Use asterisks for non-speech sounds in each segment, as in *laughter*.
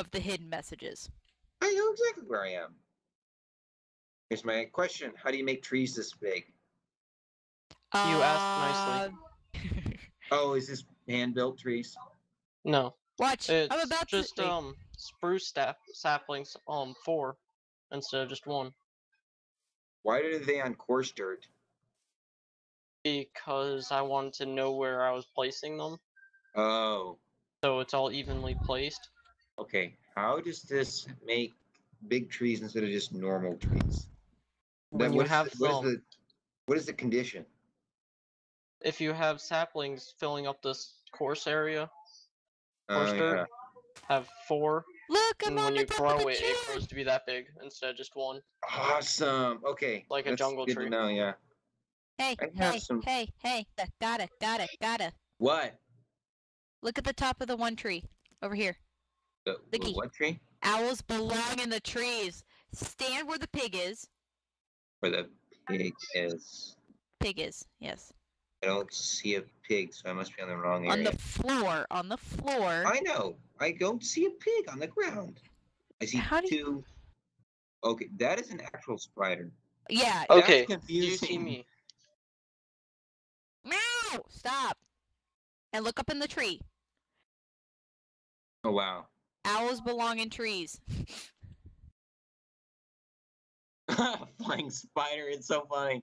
doing? one of the hidden messages. I know exactly where I am. Here's my question: How do you make trees this big? You asked nicely. *laughs* Oh, is this hand-built trees? No, Watch. it's I'm about just to. wait. um spruce staff saplings um four instead of just one Why are they on coarse dirt? because I wanted to know where I was placing them, Oh, so it's all evenly placed. Okay. How does this make big trees instead of just normal trees? When Then you what is have the, what is the what is the condition? if you have saplings filling up this coarse area, Oh, coarse dirt, yeah. have four, Look, I'm and on when the you top grow of the it, it tree. grows to be that big instead of just one. Awesome. Okay. Like a jungle good tree. To know, yeah. Hey, I have hey, some- hey, hey. Got it, got it, got it. What? Look at the top of the one tree over here. The, the Vicky. what tree? Owls belong in the trees. Stand where the pig is. Where the pig is. Pig is, yes. I don't see a pig, so I must be on the wrong area. On the floor, on the floor. I know. I don't see a pig on the ground. I see How do two. Okay, that is an actual spider. Yeah. Okay, do you see me? Meow! Stop. And look up in the tree. Oh wow. Owls belong in trees. *laughs* Flying spider, it's so funny.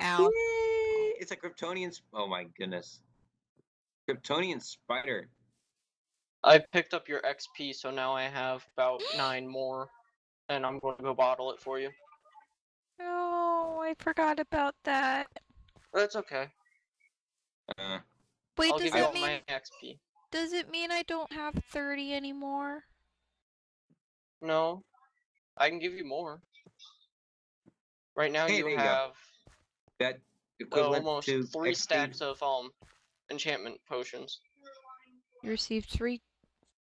Ow. Whee! It's a Kryptonian. sp- Oh my goodness. Kryptonian spider. I picked up your XP, so now I have about *gasps* nine more, and I'm going to go bottle it for you. Oh, I forgot about that. That's okay. Uh, Wait, I'll does give you all that mean my XP. does it mean I don't have 30 anymore? No, I can give you more. Right now Hey, you there you go. have that equivalent almost to three XP. stacks of um enchantment potions. You received 3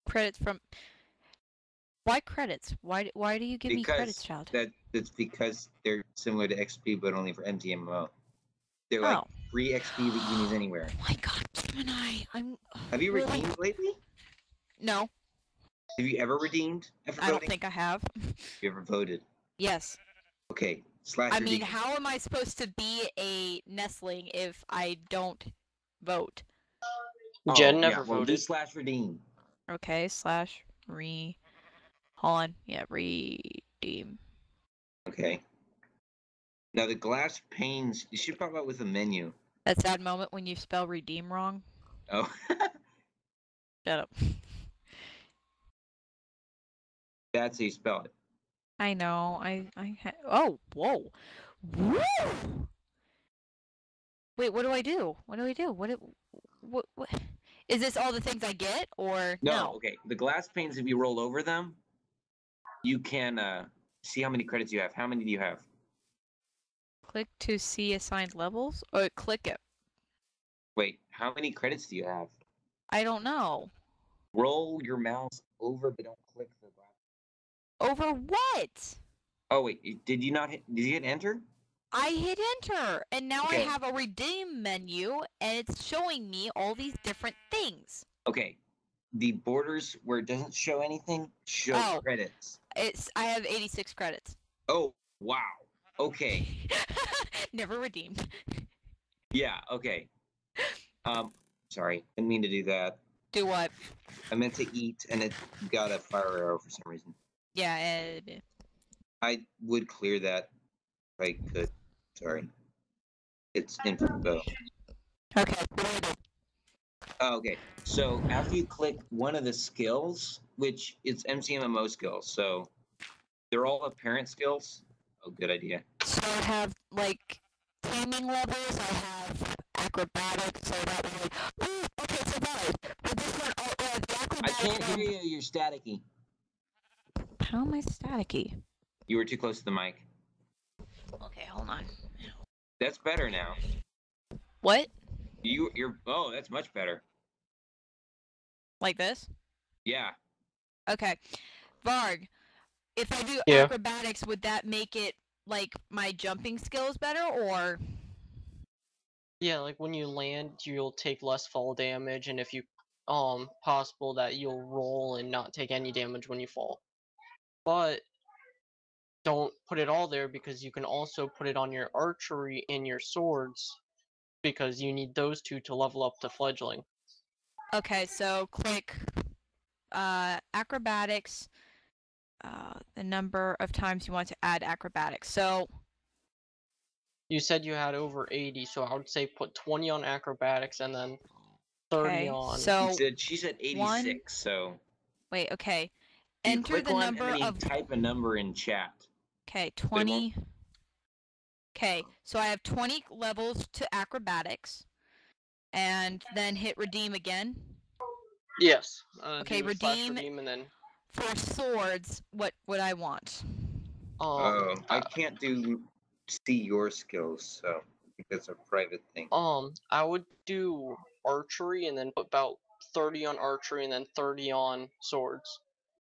credits from Why credits? Why why do you give me credits, Because child? That that's because they're similar to XP, but only for MCMMO. They're like Oh. Free XP that you can use anywhere. Oh my god, Gemini. I'm Have you really- redeemed lately? No, Have you ever redeemed? Ever I don't think I have. you ever voted. yes. Okay, slash I mean, redeem. how am I supposed to be a nestling if I don't vote? Oh, Jen yeah, never well, do slash redeem. Okay, slash re hold on. Yeah, redeem. Okay. Now the glass panes. You should pop out with a menu. That's that sad moment when you spell redeem wrong. Oh, *laughs* Shut up. that's how you spell it. I know. I I ha- oh whoa, woo. Wait, what do I do? What do I do? What it, what what? Is this all the things I get or No, okay. The glass panes, if you roll over them, you can uh, see how many credits you have. How many do you have? Click to see assigned levels or click it. Wait, how many credits do you have? I don't know. Roll your mouse over, but don't click the glass. Over what? Oh wait, did you not hit? Did you hit enter? I hit enter and now Okay. I have a redeem menu and it's showing me all these different things. Okay. The borders where it doesn't show anything show Oh. credits. It's I have 86 credits. Oh wow. Okay. *laughs* Never redeemed. Yeah. Okay. Um. Sorry, didn't mean to do that. Do what? I meant to eat, and it got a fire arrow for some reason. Yeah, Ed. I would clear that if I could. Sorry. It's infinite bow. Okay. What do I do? Oh, okay. So after you click one of the skills, which it's MCMMO skills, so they're all apparent skills. Oh, good idea. So I have like taming levels. I have acrobatics. So that way. Ooh, okay, survive. But this one, oh, uh, the I can't um, hear you. You're staticky. How am I staticky? You were too close to the mic. Okay, hold on. That's better now. What? You, you're. Oh, that's much better. Like this? Yeah. Okay. Varg, if I do Yeah. acrobatics, would that make it like my jumping skills better or Yeah, like when you land, you'll take less fall damage, and if you um possible that you'll roll and not take any damage when you fall. But don't put it all there because you can also put it on your archery and your swords because you need those two to level up to fledgling. Okay, so click uh, acrobatics, uh, the number of times you want to add acrobatics. So, You said you had over 80, so I would say put 20 on acrobatics and then 30 okay, on. so She said she said 86, one- so wait, okay. you Enter click the one number and of type a number in chat. okay, 20. Okay, so I have 20 levels to acrobatics, and then hit redeem again. Yes. Uh, Okay, redeem- redeem and then For swords, what would I want? um Oh, I uh, can't do see your skills, so I think that's a private thing. um I would do archery and then put about 30 on archery and then 30 on swords.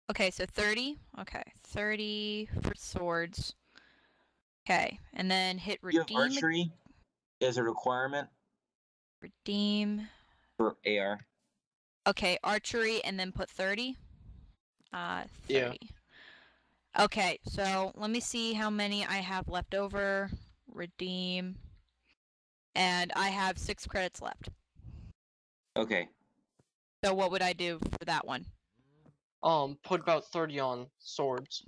Okay, so 30. Okay, 30 for swords. Okay, and then hit You have redeem. ag- archery as a requirement Redeem. for AR. Okay, archery and then put 30. Uh, 30. Yeah. Okay, so let me see how many I have left over. Redeem. And I have six credits left. Okay. So what would I do for that one? Um put about 30 on swords.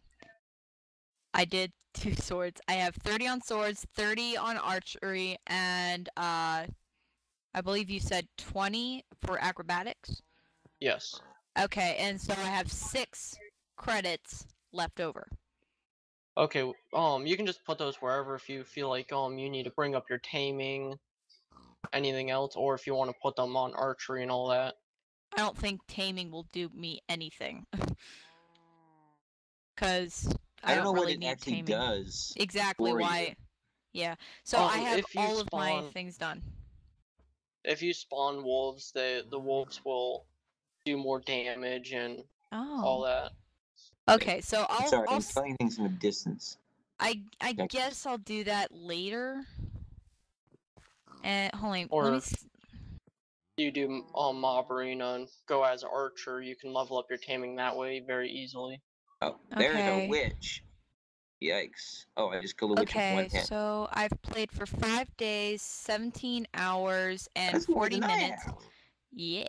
I did *laughs* two swords. I have 30 on swords, 30 on archery, and uh, I believe you said 20 for acrobatics. Yes. Okay, and so I have six credits left over. Okay, um you can just put those wherever if you feel like um you need to bring up your taming anything else or if you want to put them on archery and all that. I don't think taming will do me anything. *laughs* Because I, I don't know really what it need actually taming. does. Exactly for you. why. Yeah. So I Um, have if you all of my things done. If you spawn wolves, they the wolves will do more damage and all Oh. that. Okay, so I'll, Sorry, I'll I'm s- telling things from a distance. I I Gotcha. guess I'll do that later. And hold on, let Or- me. You do m- um mob arena and go as archer, you can level up your taming that way very easily. Oh, there's Okay. a witch. Yikes. Oh, I just killed a witch with Okay, one hit. so I've played for five days, 17 hours, and That's 40 than I minutes. have. Yeah.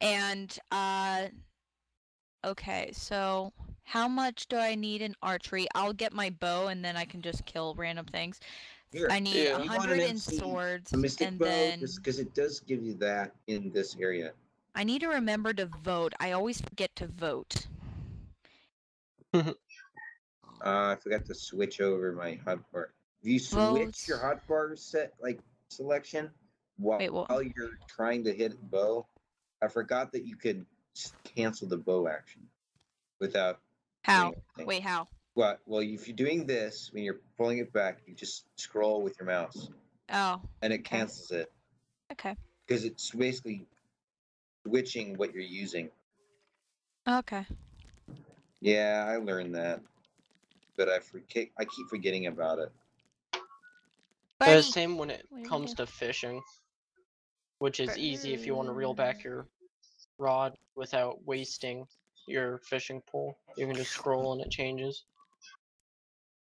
And uh okay, so how much do I need in archery? I'll get my bow and then I can just kill random things. I need Yeah. a You want an 100 in swords and bow, then because it does give you that in this area. I need to remember to vote. I always forget to vote. *laughs* Uh, I forgot to switch over my hotbar. If you switch your Votes. hotbar set like selection while, Wait, while you're trying to hit bow, I forgot that you could cancel the bow action without How? Wait, how? What? Well, if you're doing this when you're pulling it back, you just scroll with your mouse Oh, and it Okay. cancels it okay. because it's basically switching what you're using. Okay. Yeah, I learned that, but I forget. I keep forgetting about it. The same when it what do you comes to fishing, which is easy if you want to reel back your *laughs* rod without wasting your fishing pole. You can just scroll and it changes.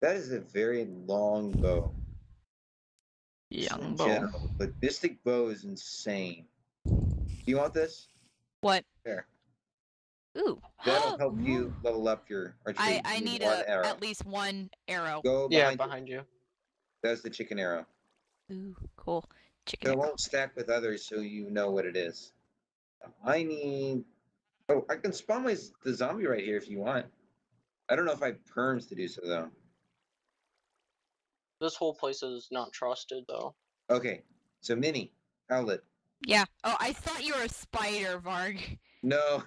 That is a very long bow. Young in bow. general, but Mystic Bow is insane. Do you want this? What? There. Ooh. That'll help *gasps* you level up your archery. I, I need a, arrow. at least one arrow. Go Yeah, behind. you. behind you. That's the chicken arrow. Ooh, cool. Chicken. It won't stack with others, so you know what it is. I need. Oh, I can spawn my the zombie right here if you want. I don't know if I have perms to do so though. This whole place is not trusted though. Okay, so mini outlet. Yeah. Oh, I thought you were a spider, Varg. No,